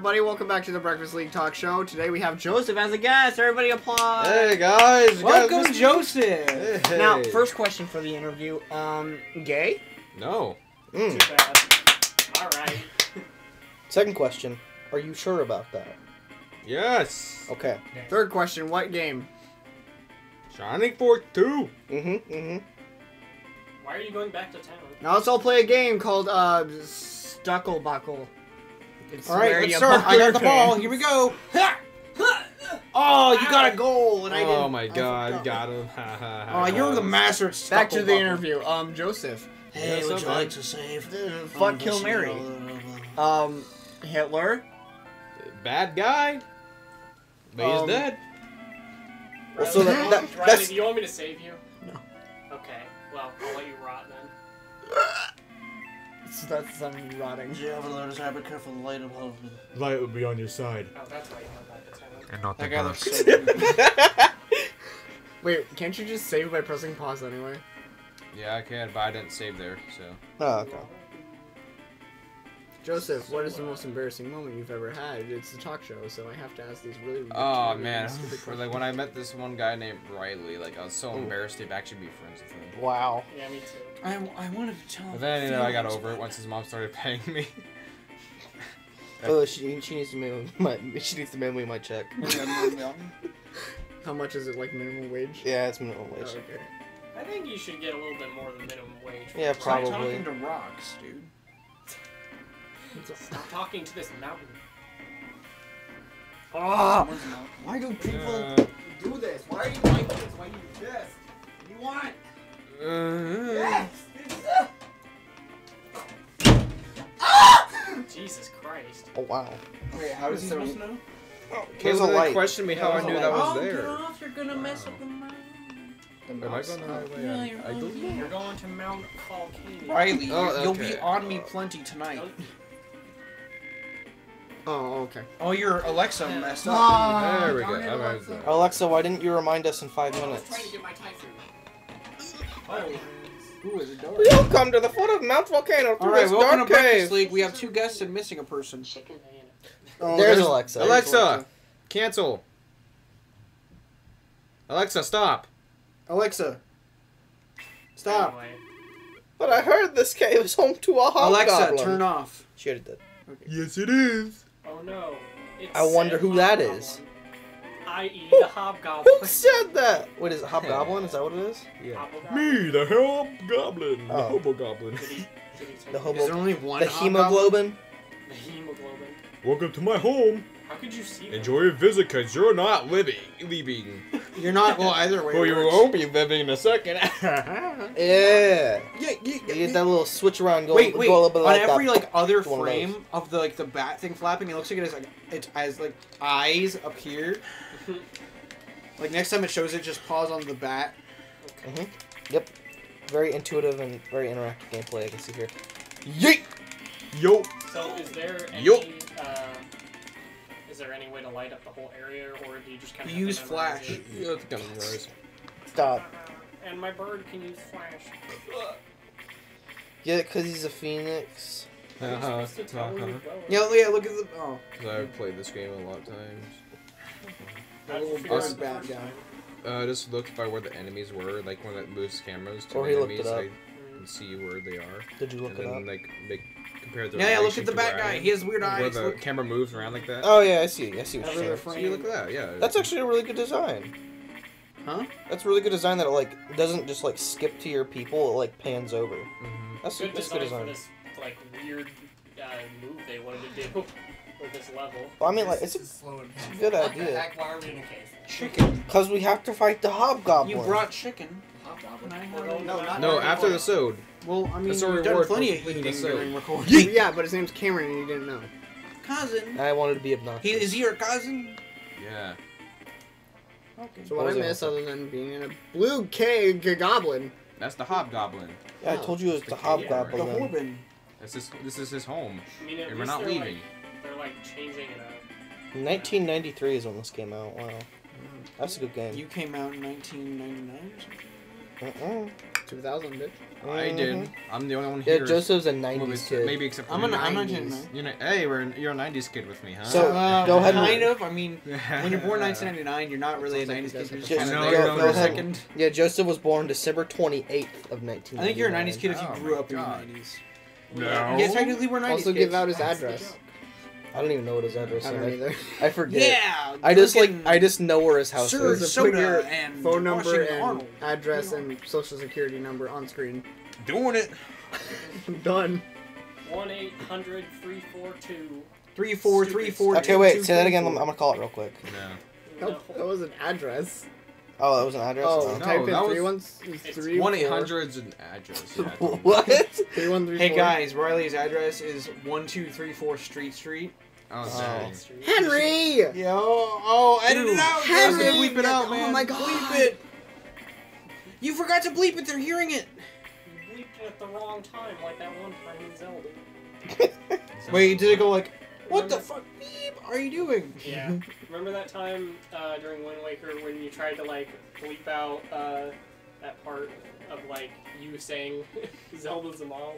Hello, everybody. Welcome back to the Breakfast League Talk Show. Today we have Joseph as a guest. Everybody applaud. Hey guys, you guys Welcome, Joseph. Hey. Now, first question for the interview. Um, gay? No. Too Mm. bad. All right. Second question. Are you sure about that? Yes. Okay. Third question. What game? Shining Force 2. Mm-hmm. Mm-hmm. Why are you going back to town? Now let's all play a game called uh, Stucklebuckle. It's All right, where let's start. I got the ball. Here we go. Oh, you got a goal, and I didn't. Oh my god, forgot. got him. Ha, ha, Oh, you're the master at. Back to the interview. Um, Joseph. Hey, Yeah, would you like to save? Fuck, kill, Mary. Um, Hitler. Bad guy. But he's Um, dead. Well, so that, that, Riley, that's do you want me to save you? No. Okay. Well, I'll let you rot then. So that's some rotting. you ever learn to be careful the light of Light will be on your side. Oh, that's why you went back to town. And not the guy looks. Wait, can't you just save by pressing pause anyway? Yeah, I can, but I didn't save there, so. Oh, okay. Joseph, what is the most embarrassing moment you've ever had? It's a talk show, so I have to ask these really. Oh man, stupid for like when I met this one guy named Riley, like I was so Ooh. embarrassed to actually be friends with him. Wow. Yeah, me too. I, I wanted to tell. But then you know I got over it once his mom started paying me. Oh, she, she needs to mail my she needs to mail me my check. How much is it, like minimum wage? yeah, it's minimum Oh, wage. okay. I think you should get a little bit more than minimum wage. Yeah, this. probably. Stop talking to rocks, dude. Stop talking to this mountain. Ah! Someone's. Why do people? Uh, Do this. Why are you like this? Why do you this? You want? uh, Jesus Christ. Oh wow. Wait, how is he supposed to know? Here's a Well, they light. Question me how I knew that was there. Oh off! You're gonna mess up the mountain. Am I going the highway? Yeah, I- you're I on don't the- know. You're going to Mount Falcani. Riley, Oh, you'll be on me plenty tonight. Oh, okay. Oh, your Alexa messed up. Ah, There we go. darn it, All right, Alexa. Alexa, why didn't you remind us in five minutes? trying to get my Thai food. Oh, Ooh, is it dark? Welcome to the foot of Mount Volcano All right, welcome to Breakfast League. We have two guests and missing a person. Oh, There's Alexa. Alexa, cancel. Alexa, stop. Alexa. Stop. Anyway, But I heard this cave is home to a hobgoblin. Alexa, turn off. She already did. Yes, it is. Oh no. It's I wonder who that is. I.e. The hobgoblin. Who said that? What is it? Hobgoblin? Is that what it is? Yeah. Me, the hobgoblin, the Oh. hobo goblin. Did he, did he The it? hobo- Is there only one? The hemoglobin? The hemoglobin. Welcome to my home. How could you see that? Enjoy your visit, cause you're not living, leaving. You're not. Well, either way. Well, you works. won't be living in a second. Yeah. Yeah, yeah, You get that little switch around. Go, Wait, wait. Go a little bit On like every that. like other One of frame of the like the bat thing flapping, it looks like it has like it has like eyes up here. like next time it shows it, just pause on the bat. Mhm. Yep. Very intuitive and very interactive gameplay. I can see here. Yeet. Yo. So is there any Yup. Uh, is there any way to light up the whole area, or do you just kind of You use flash. Yeah, that's kind of. Stop. And my bird can use flash. Yeah, because he's a phoenix. Uh-huh. supposed to tell where Uh-huh. Yeah, yeah. Look at the oh, Cause I've played this game a lot of times. the How'd little figure out bird bad guy. time? Uh, just look by where the enemies were, like when it moves cameras to Or he looked enemies, it. I can see where they are, Did you look and it up? then like make compare the. Yeah, yeah. Look at the to bat I guy. He has weird Where eyes. the Look. camera moves around like that. Oh yeah, I see. I see what Every you're saying. See, look at that. Yeah. That's actually a really good design. Huh? That's a really good design that it like doesn't just like skip to your people. It like pans over. Mhm. That's Good that's design, good for design. this like weird uh, move they wanted to do with this level. Well, I mean, like it's a slow it's a good idea. heck? Why are we in a cave? Chicken. because we have to fight the hobgoblin. You brought chicken. Hobgoblin. I We're have- going no, not- No, after the Falcani. sode. Well, I mean, That's a you've done reward plenty for of completing eating during sode. recording. Yeah, but his name's Cameron and you didn't know. cousin. I wanted to be obnoxious. He is he your cousin? Yeah. Okay. So What what I was it? miss other than being in a blue cave goblin? That's the hobgoblin. Yeah, I told you it was the The The hobgoblin. Horbin. That's his. This is his home, I mean, at and we're least not they're, leaving. Like, they're like changing it up. 1993 is when this came out. Wow, that's a good game. You came out in 1999 or something. Uh-uh. 2000, bitch. I did. I'm the only one Mm-hmm. Yeah. Joseph's a 90s was- kid. Maybe except for I'm you. an I'm not 90s. You know, hey, we're you're a '90s kid with me, huh? So- Uh, Go ahead Kind of. I mean, when you're born 1999, you're not really a 90s kid. guys You're just kind of No, there no, for a second. Yeah, Joseph was born December 28th of 1999. I think you're a 90s kid if you Oh grew my up in the 90s. no. Yeah, technically we're 90s Also, kids. give out his address. Joke. I don't even know what his address I is. don't I, either. I forget. Yeah. I just like I just know where his house Sir is. So put Soda your and Phone number Washington and Arnold. address and social security number on screen. Doing it. Done. 1 800 342. Three four three four. Okay, wait. Say that again. I'm, I'm gonna call it real quick. No. No, that was an address. Oh, that was an address. Oh, Oh. No, type in that was- three one It's three One eight an address. Yeah. what? Three one three Hey four. guys, Riley's address is one two three four Street Street. Oh, Oh. Henry. Yo, oh, oh, edit it out. Henry. Justin, bleep it out, man. Oh man. my God. Bleep it. You forgot to bleep it. They're hearing it. You bleeped it at the wrong time, like that one time in Zelda. Wait, did it go like? What the Remember- fuck? Beep. Are you doing? Yeah. Remember that time uh, during Wind Waker when you tried to like bleep out uh, that part of like you saying Zelda's a mom?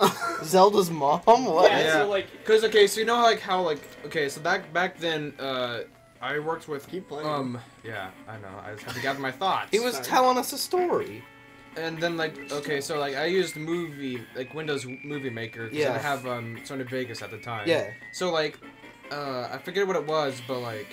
Zelda's mom? What? Yeah, Yeah. so like Cause okay, so you know like how like okay, so back back then, uh, I worked with Keep playing. um yeah I know I just have to gather my thoughts. He was Sorry. telling us a story. and then like okay, so like I used movie like Windows Movie Maker. 'cause I Yeah. didn't have um Sony Vegas at the time. Yeah. So like, uh, I forget what it was, but like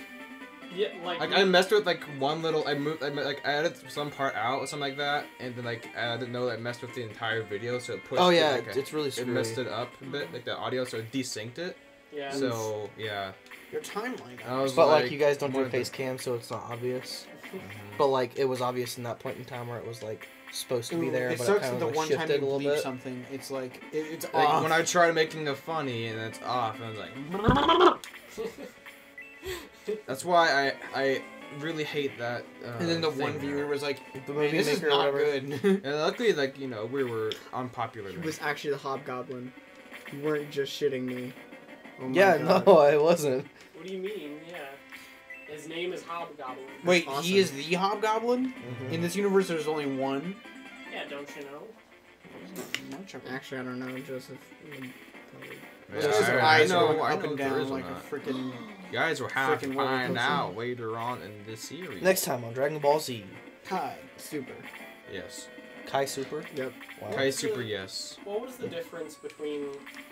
yeah, like, like I messed with like one little I moved I me- like I added some part out or something like that, and then like I didn't know that I messed with the entire video, so it pushed. Oh it, yeah, like, it's really it messed it up a bit, like the audio, so it desynced it. yeah. So yeah, Your timeline. I was But like, like you guys don't do one the- face cam, so it's not obvious. Mhm. But like it was obvious in that point in time where it was like supposed to be there, it but sucks it kind that of the like one time shifted you a little bleep bit. something, it's like it, it's Like off. when I try making a funny and it's off, and I was like, that's why I I really hate that. Uh, and then the thing one viewer was like, The movie "This is maker or not good." And luckily, like you know, we were unpopular. He then. was actually the hobgoblin. You weren't just shitting me. Oh my Yeah, God. no, I wasn't. what do you mean? Yeah. His name is Hobgoblin. Wait, awesome. he is the Hobgoblin. Mhm. In this universe, there's only one. Yeah, don't you know? Actually, I don't know, Joseph. Yeah, Those guys' I- I eyes know- are going I up know and there down is like a not. freaking. You guys will have to Frickin' find coaster. out later on in this series. Next time on Dragon Ball Z, Kai. Super. Yes. Kai Super. Yep. Wow. Kai Super, yes. What was the difference between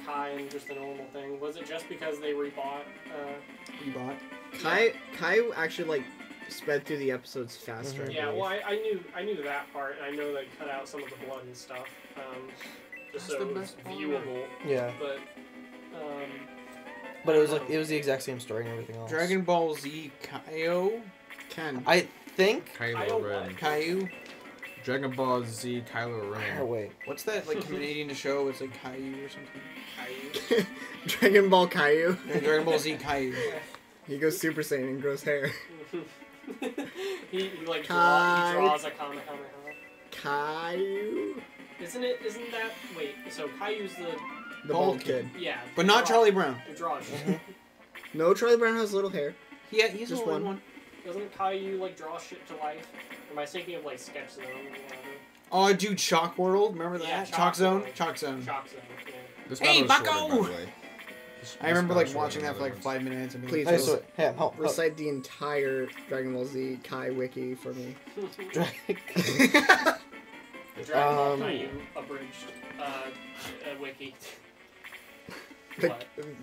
Kai and just a normal thing? Was it just because they rebought? Uh, You bought. Kai Kai actually like sped through the episodes faster. I yeah, well, I, I knew I knew that part, and I know they cut out some of the blood and stuff, um, just That's so the it was best part. viewable. Yeah, But um, but it was like it was the exact same story and everything else. Dragon Ball Z Kaio. Ken. I think. I Kylo don't Ren. like- Dragon Ball Z Kylo Oh, wait. What's that like Canadian show? It's like Caillou or something. Caillou. Dragon Ball Caillou. Yeah, Dragon Ball Z Caillou. He goes Super Saiyan and grows hair. he, he like draw, Kai. he draws a Kamehameha. Caillou. Isn't it? Isn't that? Wait. So Caillou's the The Bald bald kid. kid. yeah, But not draw- Charlie Brown. The draw. Mhm. No, Charlie Brown has little hair. Yeah, he's Just the only one. one. Doesn't Caillou like draw shit to life? Or am I thinking of like Sketch Zone or whatever? Oh, dude, Chalk World. Remember that? Yeah, Chalk, Chalk Zone. World. Chalk Zone. Shock Zone. Yeah. This Hey, battle is Bucko! shorter, I remember like watching that for like five minutes and being Please, like, Hey, help. help. Recite the entire Dragon Ball Z Kai wiki for me. Dragon. The Dragon Ball Um, Caillou abridged uh, uh, wiki. the,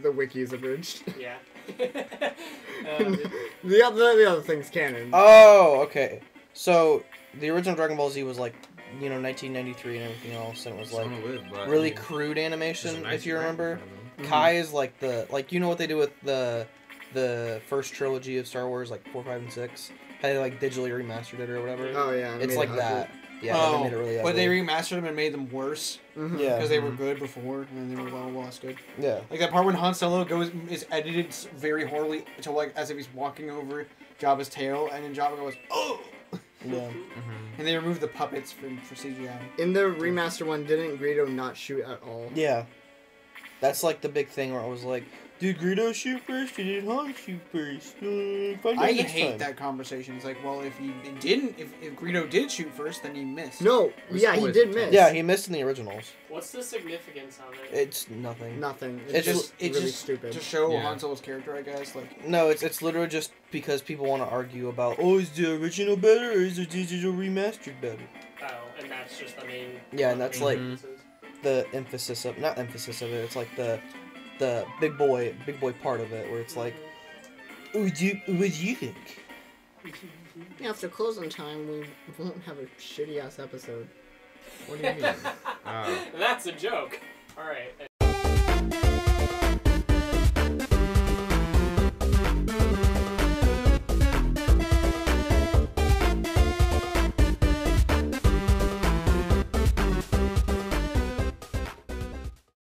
the wiki is abridged. Yeah. um, the other the other thing's canon. Oh, okay. So the original Dragon Ball Z was like, you know, 1993 and everything else, and it was like Some it, really I mean, crude animation, nice if you graphic remember. On them. Mhm. Kai is like the like you know what they do with the the first trilogy of Star Wars, like four, five, and six. How they like digitally remastered it or whatever. Oh yeah, it's like it that. Yeah, oh, they made it really ugly. but they remastered them and made them worse Mhm. Yeah. because they were Mhm. good before, and then they were well, well, that's good. yeah. Like that part when Han Solo goes is edited very horribly to like as if he's walking over Jabba's tail, and then Jabba goes oh, Yeah. Mhm. and they removed the puppets from for CGI. In the remaster one, didn't Greedo not shoot at all? Yeah. That's like the big thing where I was like, Did Greedo shoot first or did Han shoot first? Uh, find out I next hate time." that conversation. It's like, well, if he didn't, if, if Greedo did shoot first, then he missed. No, was yeah, he always did miss. Yeah, he missed in the originals. What's the significance of it? It's nothing. Nothing. It's, It's just just- It's really just stupid. to show Yeah. Han Solo's character, I guess. Like, No, it's it's literally just because people want to argue about oh is the original better or is the digital remastered better? Oh, and that's just the main. Yeah, and that's main like- differences. The emphasis of not emphasis of it. It's like the the big boy big boy part of it where it's like, would you, would you think? Yeah, after closing time, we won't have a shitty ass episode. What do you mean? Oh. That's a joke. All right.